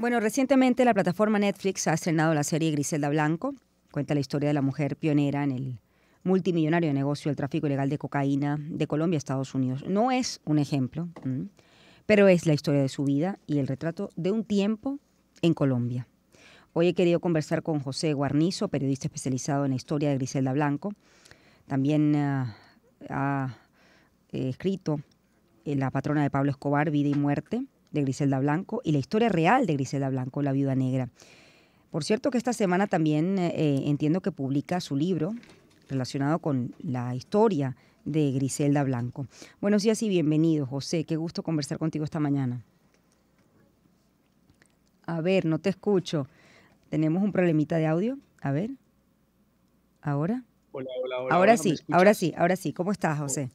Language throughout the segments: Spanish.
Bueno, recientemente la plataforma Netflix ha estrenado la serie Griselda Blanco. Cuenta la historia de la mujer pionera en el multimillonario negocio del tráfico ilegal de cocaína de Colombia a Estados Unidos. No es un ejemplo, pero es la historia de su vida y el retrato de un tiempo en Colombia. Hoy he querido conversar con José Guarnizo, periodista especializado en la historia de Griselda Blanco. También ah, ha eh, escrito en La patrona de Pablo Escobar, Vida y Muerte, de Griselda Blanco y la historia real de Griselda Blanco, la viuda negra. Por cierto que esta semana también eh, entiendo que publica su libro relacionado con la historia de Griselda Blanco. Buenos días y bienvenido, José. Qué gusto conversar contigo esta mañana. A ver, no te escucho. Tenemos un problemita de audio. A ver. ¿Ahora? Hola, hola, hola. Ahora sí, ahora sí, ahora sí. ¿Cómo estás, José?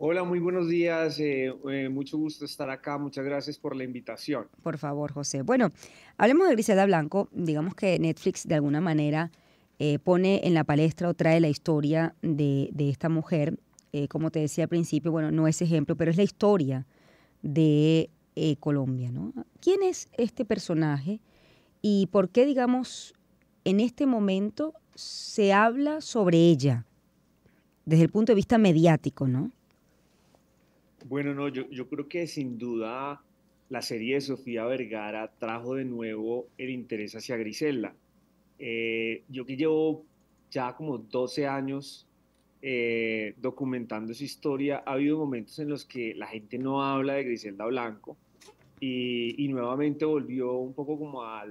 Hola, muy buenos días. Eh, eh, mucho gusto estar acá. Muchas gracias por la invitación. Por favor, José. Bueno, hablemos de Griselda Blanco. Digamos que Netflix de alguna manera eh, pone en la palestra o trae la historia de, esta mujer. como te decía al principio, bueno, no es ejemplo, pero es la historia de Colombia, ¿no? ¿Quién es este personaje y por qué, digamos, en este momento se habla sobre ella desde el punto de vista mediático, ¿no? Bueno, no, yo, creo que sin duda la serie de Sofía Vergara trajo de nuevo el interés hacia Griselda. Eh, yo que llevo ya como 12 años eh, documentando su historia, ha habido momentos en los que la gente no habla de Griselda Blanco y, nuevamente volvió un poco como a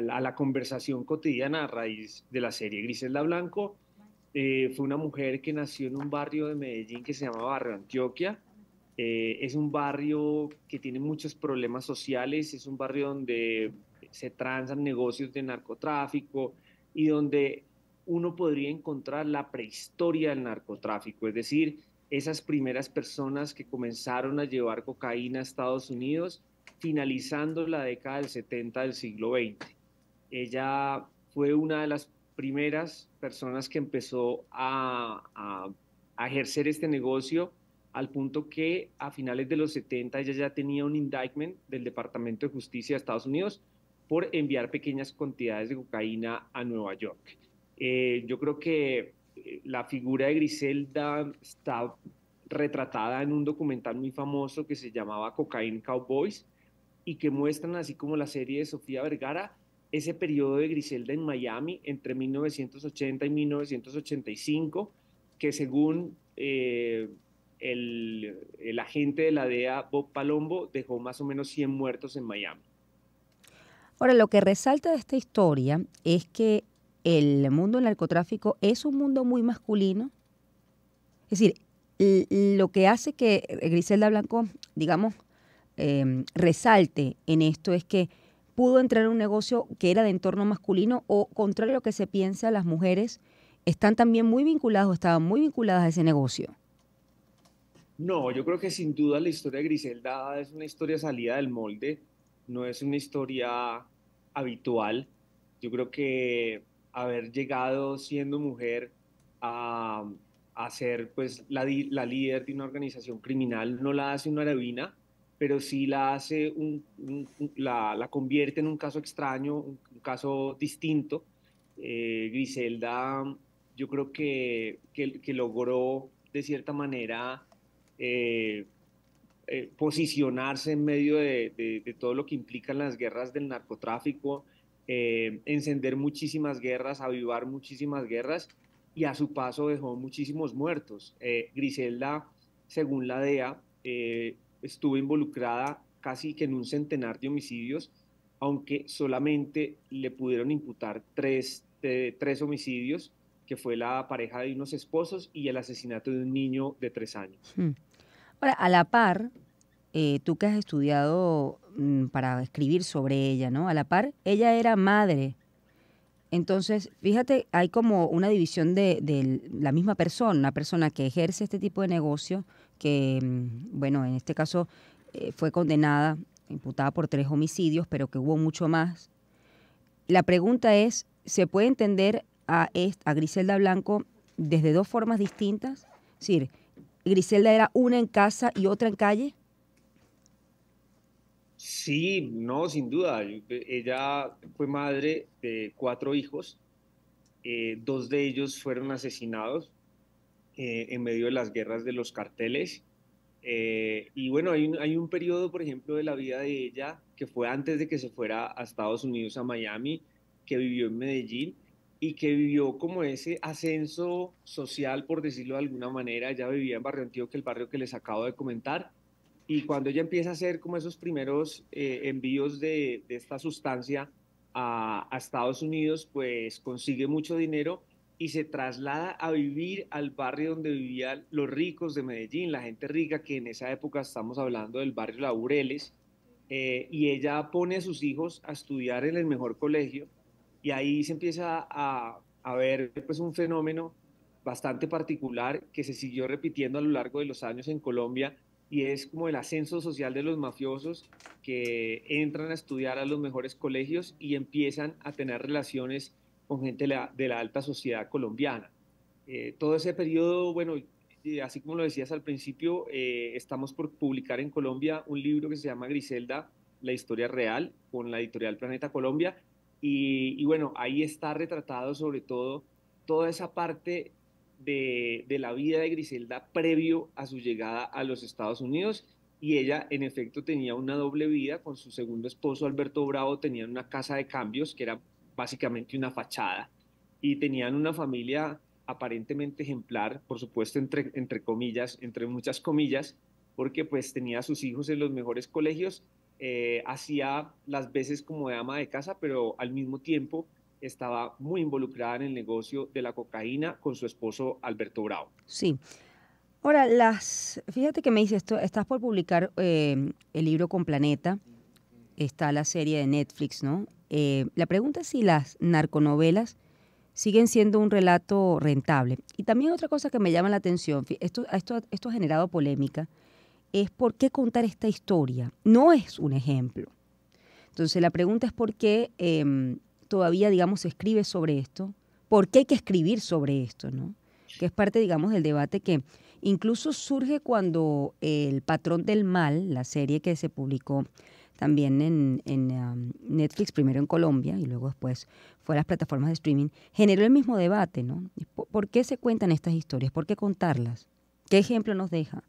la conversación cotidiana a raíz de la serie. Griselda Blanco eh, fue una mujer que nació en un barrio de Medellín que se llama Barrio Antioquia eh, es un barrio que tiene muchos problemas sociales, es un barrio donde se transan negocios de narcotráfico y donde uno podría encontrar la prehistoria del narcotráfico, es decir, esas primeras personas que comenzaron a llevar cocaína a Estados Unidos, finalizando la década del 70 del siglo XX. Ella fue una de las primeras personas que empezó a, a ejercer este negocio al punto que a finales de los 70 ella ya tenía un indictment del Departamento de Justicia de Estados Unidos por enviar pequeñas cantidades de cocaína a Nueva York. Eh, yo creo que eh, la figura de Griselda está retratada en un documental muy famoso que se llamaba Cocaine Cowboys y que muestran, así como la serie de Sofía Vergara, ese periodo de Griselda en Miami entre 1980 y 1985, que según eh, el, agente de la DEA, Bob Palombo, dejó más o menos 100 muertos en Miami. Ahora, lo que resalta de esta historia es que el mundo del narcotráfico es un mundo muy masculino. Es decir, lo que hace que Griselda Blanco, digamos, em, resalte en esto es que pudo entrar en un negocio que era de entorno masculino o, contrario a lo que se piensa, las mujeres están también muy vinculadas o estaban muy vinculadas a ese negocio. No, yo creo que sin duda la historia de Griselda es una historia salida del molde, no es una historia habitual. Yo creo que haber llegado siendo mujer a, ser pues, la, líder de una organización criminal no la hace una heroína, pero sí la hace la, convierte en un caso extraño, un, caso distinto. Eh, Griselda, yo creo que, que logró de cierta manera eh, eh, posicionarse en medio de, todo lo que implican las guerras del narcotráfico, eh, encender muchísimas guerras, avivar muchísimas guerras y a su paso dejó muchísimos muertos. Griselda, según la DEA, estuvo involucrada casi que en un centenar de homicidios, aunque solamente le pudieron imputar tres, tres homicidios, que fue la pareja de unos esposos y el asesinato de un niño de tres años. Hmm. Ahora, a la par, eh, tú que has estudiado mm, para escribir sobre ella, ¿no? A la par, ella era madre. Entonces, fíjate, hay como una división de, la misma persona, una persona que ejerce este tipo de negocio, que, mm, bueno, en este caso eh, fue condenada, imputada por tres homicidios, pero que hubo mucho más. La pregunta es, ¿se puede entender a, a Griselda Blanco desde dos formas distintas? Es decir, Griselda era una en casa y otra en calle? Sí, no, sin duda. Ella fue madre de cuatro hijos. Eh, dos de ellos fueron asesinados eh, en medio de las guerras de los carteles. Eh, y bueno, hay un, hay un periodo, por ejemplo, de la vida de ella que fue antes de que se fuera a Estados Unidos, a Miami, que vivió en Medellín y que vivió como ese ascenso social, por decirlo de alguna manera. Ella vivía en Barrio Antiguo, que el barrio que les acabo de comentar. Y cuando ella empieza a hacer como esos primeros eh, envíos de, esta sustancia a, a Estados Unidos, pues consigue mucho dinero y se traslada a vivir al barrio donde vivían los ricos de Medellín, la gente rica que en esa época estamos hablando del barrio Laureles, eh, y ella pone a sus hijos a estudiar en el mejor colegio y ahí se empieza a, a ver pues un fenómeno bastante particular que se siguió repitiendo a lo largo de los años en Colombia y es como el ascenso social de los mafiosos que entran a estudiar a los mejores colegios y empiezan a tener relaciones con gente de la, alta sociedad colombiana. Eh, todo ese periodo, bueno, así como lo decías al principio, eh, estamos por publicar en Colombia un libro que se llama Griselda, la historia real, con la editorial Planeta Colombia. Y, bueno, ahí está retratado sobre todo toda esa parte de, de, la vida de Griselda previo a su llegada a los Estados Unidos. Y ella, en efecto, tenía una doble vida con su segundo esposo, Alberto Bravo, tenían una casa de cambios que era básicamente una fachada y tenían una familia aparentemente ejemplar, por supuesto entre, entre comillas, entre muchas comillas, porque pues tenía a sus hijos en los mejores colegios, eh, hacía las veces como de ama de casa, pero al mismo tiempo estaba muy involucrada en el negocio de la cocaína con su esposo Alberto Bravo. Sí. Ahora, las, fíjate que me dice esto, estás por publicar eh, el libro con Planeta, está la serie de Netflix, ¿no? Eh, la pregunta es si las narconovelas siguen siendo un relato rentable. Y también otra cosa que me llama la atención, esto, esto, esto ha generado polémica, es por qué contar esta historia. No es un ejemplo. Entonces la pregunta es por qué eh, todavía, digamos, se escribe sobre esto, por qué hay que escribir sobre esto, ¿no? Que es parte, digamos, del debate que incluso surge cuando El Patrón del Mal, la serie que se publicó también en, Netflix, primero en Colombia y luego después fue a las plataformas de streaming, generó el mismo debate, ¿no? ¿Por, qué se cuentan estas historias? ¿Por qué contarlas? ¿Qué ejemplo nos deja?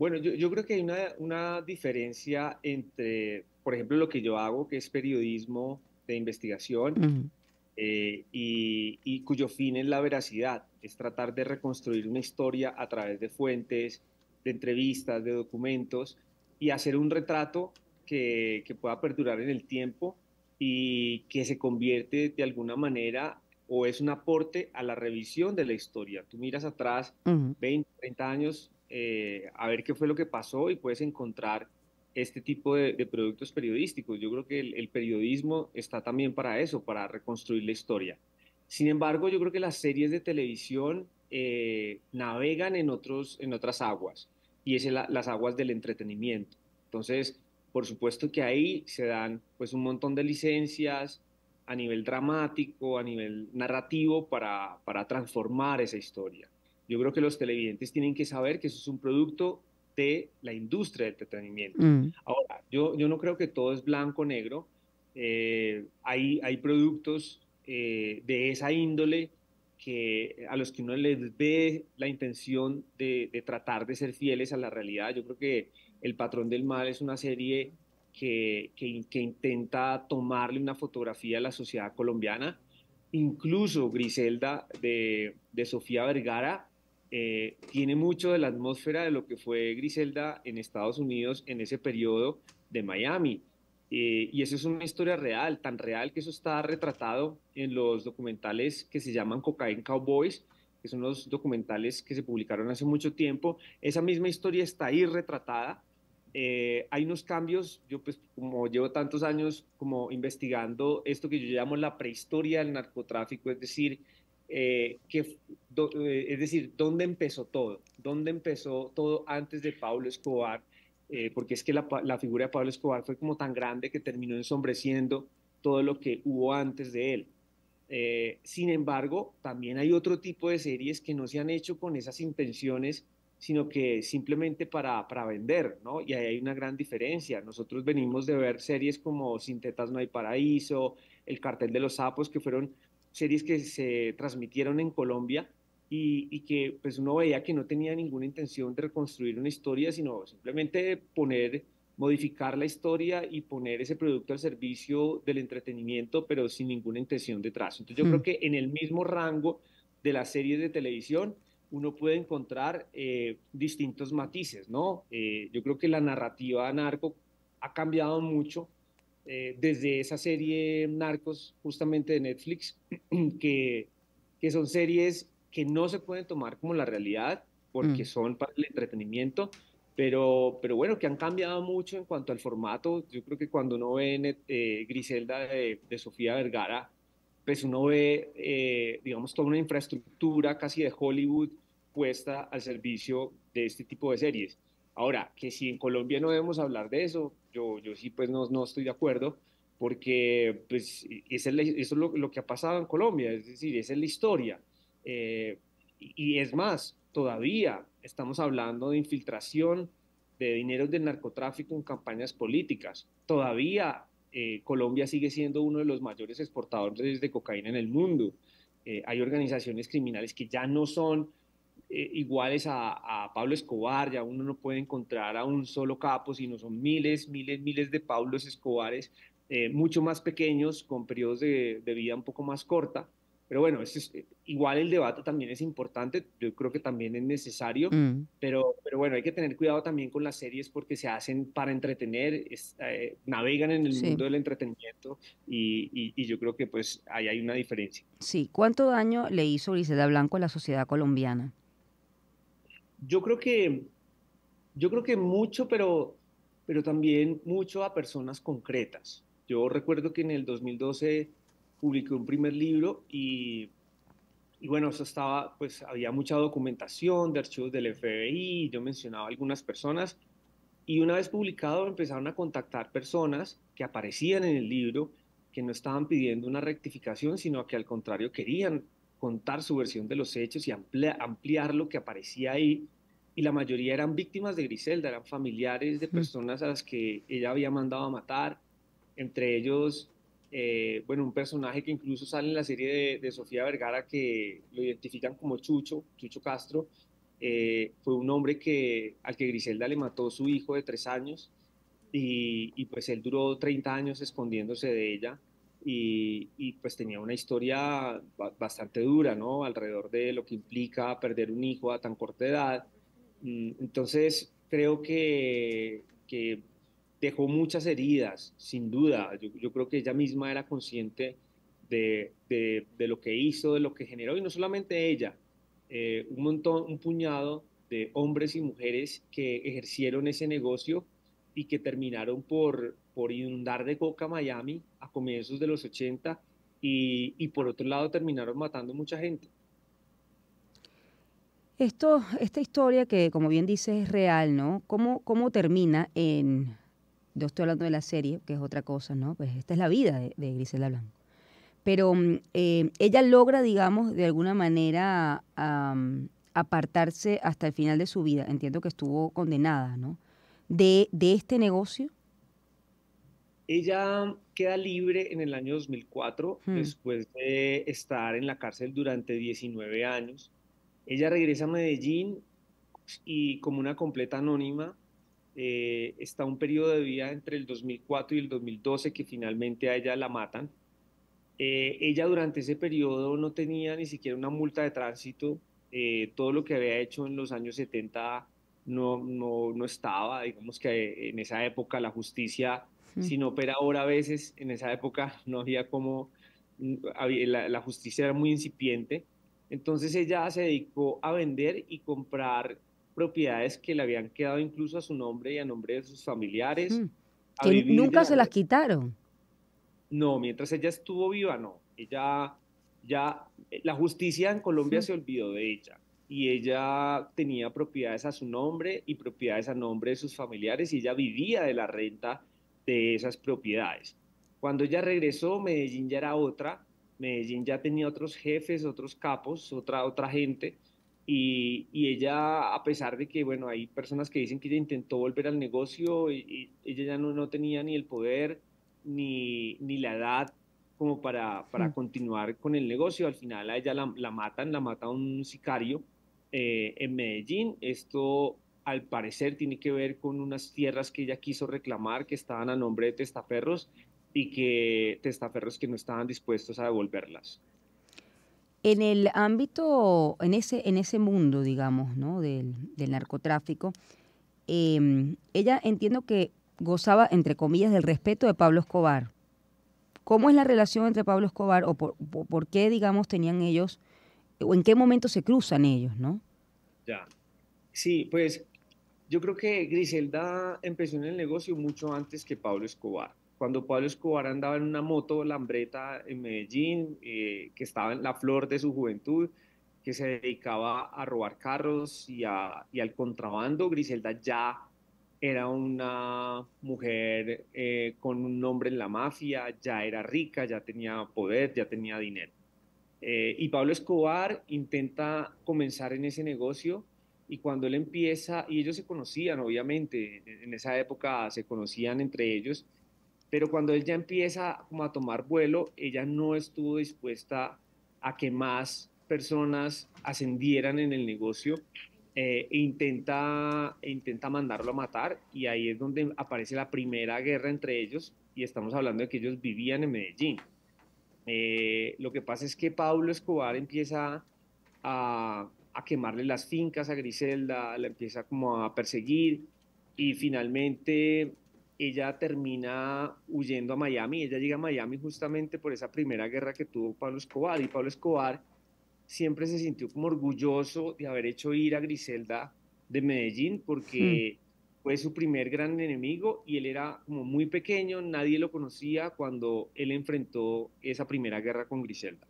Bueno, yo, yo creo que hay una, una, diferencia entre, por ejemplo, lo que yo hago, que es periodismo de investigación, uh -huh. eh, y, y cuyo fin es la veracidad, es tratar de reconstruir una historia a través de fuentes, de entrevistas, de documentos, y hacer un retrato que, que, pueda perdurar en el tiempo y que se convierte de alguna manera o es un aporte a la revisión de la historia. Tú miras atrás uh -huh. 20, 30 años eh, a ver qué fue lo que pasó y puedes encontrar este tipo de, productos periodísticos. Yo creo que el, periodismo está también para eso, para reconstruir la historia. Sin embargo, yo creo que las series de televisión eh, navegan en, otros, en otras aguas y es la, las aguas del entretenimiento. Entonces, por supuesto que ahí se dan pues un montón de licencias a nivel dramático, a nivel narrativo para transformar esa historia. Yo creo que los televidentes tienen que saber que eso es un producto de la industria del entretenimiento. Mm. Ahora, yo, yo no creo que todo es blanco-negro. Eh, hay, hay productos eh, de esa índole que a los que uno les ve la intención de, de, tratar de ser fieles a la realidad. Yo creo que El Patrón del Mal es una serie que, que, que intenta tomarle una fotografía a la sociedad colombiana. Incluso Griselda de, de Sofía Vergara eh, tiene mucho de la atmósfera de lo que fue Griselda en Estados Unidos en ese periodo de Miami. Eh, y eso es una historia real, tan real que eso está retratado en los documentales que se llaman Cocaine Cowboys, que son los documentales que se publicaron hace mucho tiempo. Esa misma historia está ahí retratada. Eh, hay unos cambios, yo pues como llevo tantos años como investigando esto que yo llamo la prehistoria del narcotráfico, es decir, eh, que, do, eh, es decir, ¿dónde empezó todo? ¿Dónde empezó todo antes de Pablo Escobar? Eh, porque es que la, la, figura de Pablo Escobar fue como tan grande que terminó ensombreciendo todo lo que hubo antes de él. Eh, sin embargo, también hay otro tipo de series que no se han hecho con esas intenciones sino que simplemente para, para vender, ¿no? Y ahí hay una gran diferencia. Nosotros venimos de ver series como Sin Tetas No Hay Paraíso, El Cartel de los Sapos, que fueron series que se transmitieron en Colombia y, y, que pues uno veía que no tenía ninguna intención de reconstruir una historia, sino simplemente poner, modificar la historia y poner ese producto al servicio del entretenimiento, pero sin ninguna intención detrás. Entonces yo creo hmm. que en el mismo rango de las series de televisión, uno puede encontrar eh, distintos matices, ¿no? Eh, yo creo que la narrativa narco ha cambiado mucho eh, desde esa serie Narcos, justamente de Netflix, que, que son series que no se pueden tomar como la realidad porque mm. son para el entretenimiento, pero, pero bueno, que han cambiado mucho en cuanto al formato. Yo creo que cuando uno ve Griselda de, de Sofía Vergara, pues uno ve, eh, digamos, toda una infraestructura casi de Hollywood puesta al servicio de este tipo de series. Ahora, que si en Colombia no debemos hablar de eso, yo, yo sí pues no, no estoy de acuerdo, porque pues eso es lo, que ha pasado en Colombia, es decir, esa es la historia. Eh, y, es más, todavía estamos hablando de infiltración de dinero del narcotráfico en campañas políticas. Todavía eh, Colombia sigue siendo uno de los mayores exportadores de cocaína en el mundo. Eh, hay organizaciones criminales que ya no son eh, iguales a, Pablo Escobar, ya uno no puede encontrar a un solo capo, sino son miles, miles, miles de Pablos Escobares, mucho más pequeños, con periodos de, de vida un poco más corta pero bueno, es, eh, igual el debate también es importante, yo creo que también es necesario, mm. pero, pero bueno, hay que tener cuidado también con las series porque se hacen para entretener, eh, navegan en el mundo del entretenimiento y, y, yo creo que pues ahí hay una diferencia. Sí, ¿cuánto daño le hizo Griselda Blanco a la sociedad colombiana? Yo creo que, yo creo que mucho, pero, pero también mucho a personas concretas. Yo recuerdo que en el 2012 publiqué un primer libro y, y bueno, eso estaba, pues había mucha documentación de archivos del FBI, yo mencionaba algunas personas y una vez publicado empezaron a contactar personas que aparecían en el libro que no estaban pidiendo una rectificación, sino que al contrario querían contar su versión de los hechos y ampliar, ampliar lo que aparecía ahí. Y la mayoría eran víctimas de Griselda, eran familiares de personas a las que ella había mandado a matar, entre ellos eh, bueno, un personaje que incluso sale en la serie de, Sofía Vergara que lo identifican como Chucho, Chucho Castro, eh, fue un hombre que, al que Griselda le mató su hijo de tres años y, pues él duró 30 años escondiéndose de ella y, pues tenía una historia bastante dura, ¿no? Alrededor de lo que implica perder un hijo a tan corta edad. Mm, entonces creo que, que dejó muchas heridas, sin duda. Yo, creo que ella misma era consciente de, lo que hizo, de lo que generó, y no solamente ella, eh, un montón, un puñado de hombres y mujeres que ejercieron ese negocio y que terminaron por, por inundar de coca Miami a comienzos de los 80 y, por otro lado terminaron matando mucha gente. Esto, esta historia que, como bien dices, es real, ¿no? ¿Cómo, cómo termina en, yo estoy hablando de la serie, que es otra cosa, ¿no? Pues esta es la vida de, Griselda Blanco. Pero mm, eh, ella logra, digamos, de alguna manera apartarse hasta el final de su vida. Entiendo que estuvo condenada, ¿no? De, de este negocio. Ella queda libre en el año 2004, hmm. después de estar en la cárcel durante 19 años. Ella regresa a Medellín y como una completa anónima eh, está un periodo de vida entre el 2004 y el 2012 que finalmente a ella la matan. Eh, ella durante ese periodo no tenía ni siquiera una multa de tránsito, eh, todo lo que había hecho en los años 70 no, no, no estaba, digamos que en esa época la justicia, si no opera ahora a veces, en esa época no había como, mm, la, la justicia era muy incipiente, entonces ella se dedicó a vender y comprar propiedades que le habían quedado incluso a su nombre y a nombre de sus familiares. Mm. Que nunca se las quitaron. No, mientras ella estuvo viva, no. Ella ya, la justicia en Colombia se olvidó de ella y ella tenía propiedades a su nombre y propiedades a nombre de sus familiares y ella vivía de la renta de esas propiedades. Cuando ella regresó, Medellín ya era otra, Medellín ya tenía otros jefes, otros capos, otra, otra gente, Y, ella, a pesar de que, bueno, hay personas que dicen que ella intentó volver al negocio, y, ella ya no, no, tenía ni el poder ni, ni la edad como para, para mm. continuar con el negocio. Al final a ella la, la matan, la mata un sicario eh, en Medellín. Esto al parecer tiene que ver con unas tierras que ella quiso reclamar que estaban a nombre de testaferros y que testaferros que no estaban dispuestos a devolverlas. En el ámbito, en ese, en ese mundo, digamos, ¿no? del, narcotráfico, em, ella entiendo que gozaba, entre comillas, del respeto de Pablo Escobar. ¿Cómo es la relación entre Pablo Escobar o por, por qué, digamos, tenían ellos, o en qué momento se cruzan ellos, no? Ya. Sí, pues yo creo que Griselda empezó en el negocio mucho antes que Pablo Escobar cuando Pablo Escobar andaba en una moto lambreta en Medellín, eh, que estaba en la flor de su juventud, que se dedicaba a robar carros y, al contrabando, Griselda ya era una mujer eh, con un nombre en la mafia, ya era rica, ya tenía poder, ya tenía dinero. Eh, y Pablo Escobar intenta comenzar en ese negocio y cuando él empieza, y ellos se conocían, obviamente, en esa época se conocían entre ellos, pero cuando él ya empieza como a tomar vuelo, ella no estuvo dispuesta a que más personas ascendieran en el negocio eh, e, intenta, e intenta mandarlo a matar y ahí es donde aparece la primera guerra entre ellos y estamos hablando de que ellos vivían en Medellín. Eh, lo que pasa es que Pablo Escobar empieza a, a quemarle las fincas a Griselda, la empieza como a perseguir y finalmente ella termina huyendo a Miami. Ella llega a Miami justamente por esa primera guerra que tuvo Pablo Escobar. Y Pablo Escobar siempre se sintió como orgulloso de haber hecho ir a Griselda de Medellín porque hmm. fue su primer gran enemigo y él era como muy pequeño, nadie lo conocía cuando él enfrentó esa primera guerra con Griselda.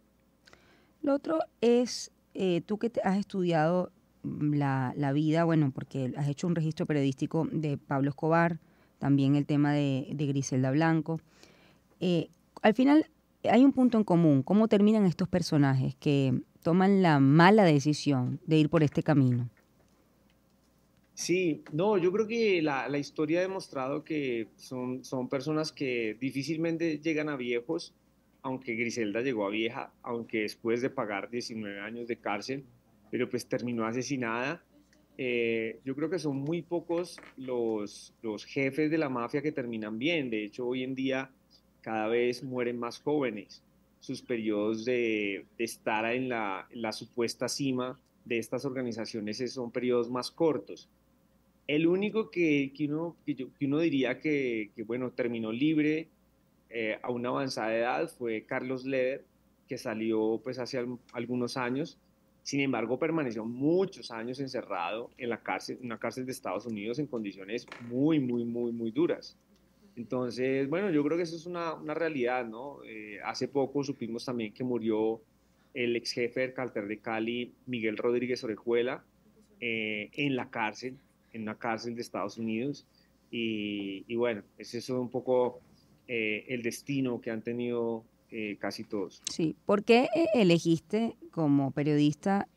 Lo otro es, eh, tú que has estudiado la, la, vida, bueno, porque has hecho un registro periodístico de Pablo Escobar, también el tema de, Griselda Blanco. Eh, al final hay un punto en común, cómo terminan estos personajes que toman la mala decisión de ir por este camino. Sí, no, yo creo que la, historia ha demostrado que son personas que difícilmente llegan a viejos, aunque Griselda llegó a vieja, aunque después de pagar 19 años de cárcel, pero pues terminó asesinada eh, yo creo que son muy pocos los, los jefes de la mafia que terminan bien. De hecho, hoy en día cada vez mueren más jóvenes. Sus periodos de, estar en la, la, supuesta cima de estas organizaciones son periodos más cortos. El único que, que, uno, que, uno diría que, que, bueno, terminó libre eh, a una avanzada edad fue Carlos Leder, que salió pues hace algunos años sin embargo, permaneció muchos años encerrado en la cárcel, una cárcel de Estados Unidos en condiciones muy, muy, muy, muy duras. Entonces, bueno, yo creo que eso es una, una realidad, ¿no? Eh, hace poco supimos también que murió el ex jefe del cartel de Cali, Miguel Rodríguez Orejuela, eh, en la cárcel, en una cárcel de Estados Unidos. Y, y bueno, ese es un poco eh, el destino que han tenido eh, casi todos. Sí, ¿por qué eh, elegiste como periodista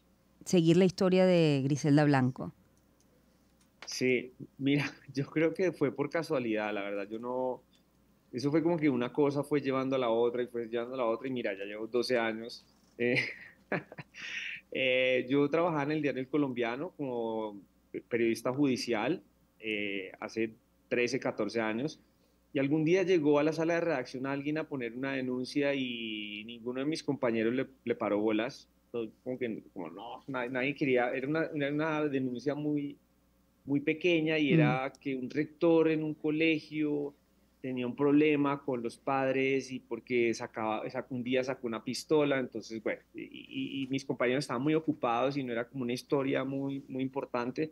seguir la historia de Griselda Blanco? Sí, mira, yo creo que fue por casualidad, la verdad, yo no, eso fue como que una cosa fue llevando a la otra y fue llevando a la otra y mira, ya llevo 12 años. Eh, yo trabajaba en el diario El Colombiano como periodista judicial hace 13, 14 años y algún día llegó a la sala de redacción alguien a poner una denuncia y ninguno de mis compañeros le, paró bolas. Como que, como no, nadie, quería, era una, una, denuncia muy, muy pequeña y era mm. que un rector en un colegio tenía un problema con los padres y porque sacaba, un día sacó una pistola, entonces, bueno, y, y, mis compañeros estaban muy ocupados y no era como una historia muy, muy importante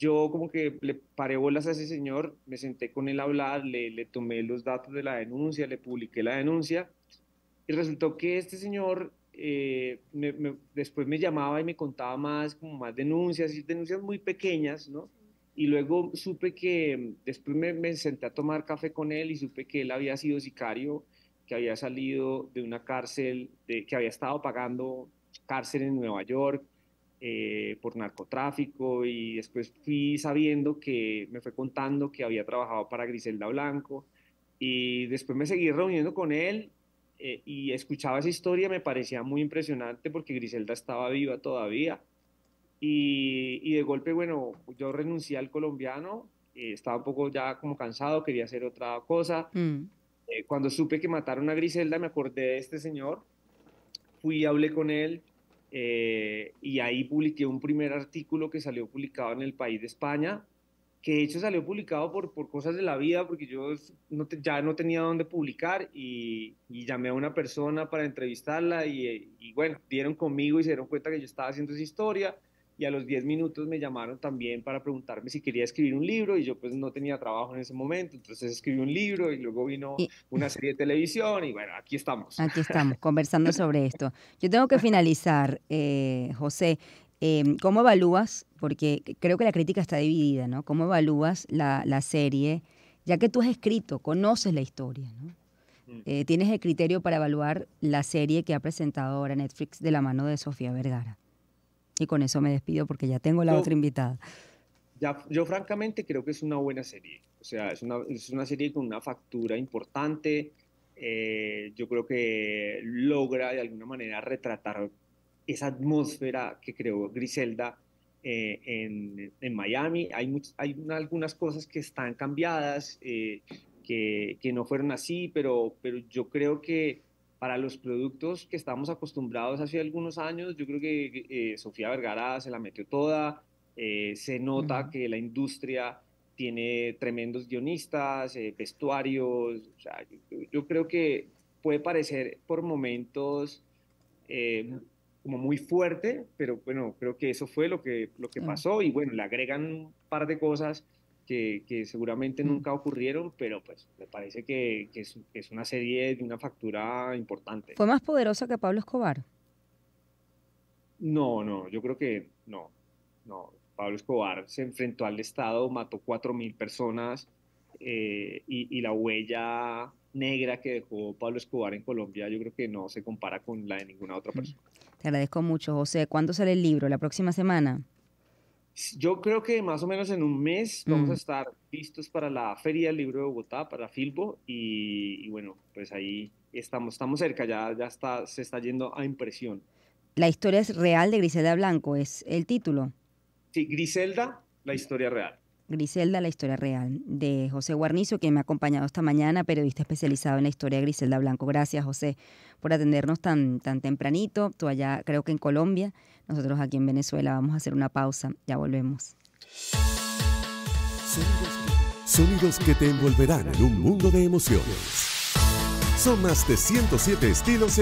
yo como que le paré bolas a ese señor, me senté con él a hablar, le, le tomé los datos de la denuncia, le publiqué la denuncia y resultó que este señor eh, después me llamaba y me contaba más, como más denuncias, y denuncias muy pequeñas, ¿no? Y luego supe que, después me, me, senté a tomar café con él y supe que él había sido sicario, que había salido de una cárcel, de, que había estado pagando cárcel en Nueva York, eh, por narcotráfico y después fui sabiendo que me fue contando que había trabajado para Griselda Blanco y después me seguí reuniendo con él eh, y escuchaba esa historia, me parecía muy impresionante porque Griselda estaba viva todavía y, y de golpe, bueno, yo renuncié al colombiano, eh, estaba un poco ya como cansado, quería hacer otra cosa. Mm. cuando supe que mataron a Griselda me acordé de este señor, fui y hablé con él eh, y ahí publiqué un primer artículo que salió publicado en el País de España, que de hecho salió publicado por, por cosas de la vida, porque yo no ya no tenía dónde publicar y, y, llamé a una persona para entrevistarla y, y bueno, dieron conmigo y se dieron cuenta que yo estaba haciendo esa historia y a los 10 minutos me llamaron también para preguntarme si quería escribir un libro y yo pues no tenía trabajo en ese momento, entonces escribí un libro y luego vino una serie de televisión y bueno, aquí estamos. Aquí estamos conversando sobre esto. Yo tengo que finalizar, eh, José. Em, ¿Cómo evalúas? Porque creo que la crítica está dividida, ¿no? ¿Cómo evalúas la, la serie? Ya que tú has escrito, conoces la historia, ¿no? Mm. Eh, tienes el criterio para evaluar la serie que ha presentado ahora Netflix de la mano de Sofía Vergara. Y con eso me despido porque ya tengo la otra invitada. Ya, yo francamente creo que es una buena serie. O sea, es una, es una serie con una factura importante. Eh, yo creo que logra de alguna manera retratar esa atmósfera que creó Griselda eh, en, en, Miami. Hay, hay algunas cosas que están cambiadas, eh, que, que, no fueron así, pero, pero yo creo que para los productos que estamos acostumbrados hace algunos años, yo creo que eh, Sofía Vergara se la metió toda, eh, se nota que la industria tiene tremendos guionistas, eh, vestuarios, o sea, yo, creo que puede parecer por momentos como muy fuerte, pero bueno, creo que eso fue lo que, lo que pasó y bueno, le agregan un par de cosas que, seguramente nunca ocurrieron, pero pues me parece que, es, es, una serie de una factura importante. ¿Fue más poderosa que Pablo Escobar? No, no, yo creo que no, no. Pablo Escobar se enfrentó al Estado, mató cuatro mil personas eh, y, y la huella negra que dejó Pablo Escobar en Colombia, yo creo que no se compara con la de ninguna otra persona. Te agradezco mucho, José. ¿Cuándo sale el libro? ¿La próxima semana? Yo creo que más o menos en un mes vamos a mm. estar listos para la Feria del Libro de Bogotá, para Filbo, y, bueno, pues ahí estamos, estamos cerca, ya, ya está, se está yendo a impresión. La historia es real de Griselda Blanco, es el título. Sí, Griselda, la historia real. Griselda, la historia real, de José Guarnizo, quien me ha acompañado esta mañana, periodista especializado en la historia de Griselda Blanco. Gracias, José, por atendernos tan, tan tempranito. Tú allá, creo que en Colombia, nosotros aquí en Venezuela. Vamos a hacer una pausa, ya volvemos. Sonidos, que te envolverán en un mundo de emociones. Son más de 107 estilos.